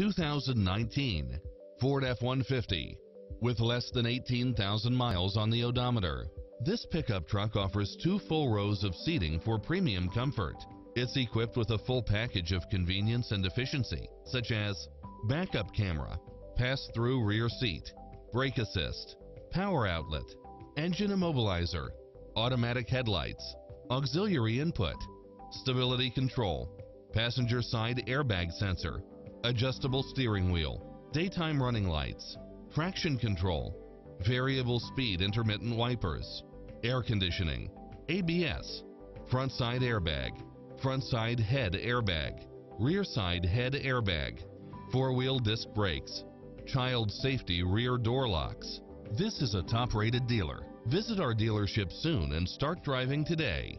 2019 Ford F-150 with less than 18,000 miles on the odometer. This pickup truck offers two full rows of seating for premium comfort. It's equipped with a full package of convenience and efficiency, such as backup camera, pass-through rear seat, brake assist, power outlet, engine immobilizer, automatic headlights, auxiliary input, stability control, passenger side airbag sensor, adjustable steering wheel, daytime running lights, traction control, variable speed intermittent wipers, air conditioning, ABS, front side airbag, front side head airbag, rear side head airbag, four-wheel disc brakes, child safety rear door locks. This is a top-rated dealer. Visit our dealership soon and start driving today.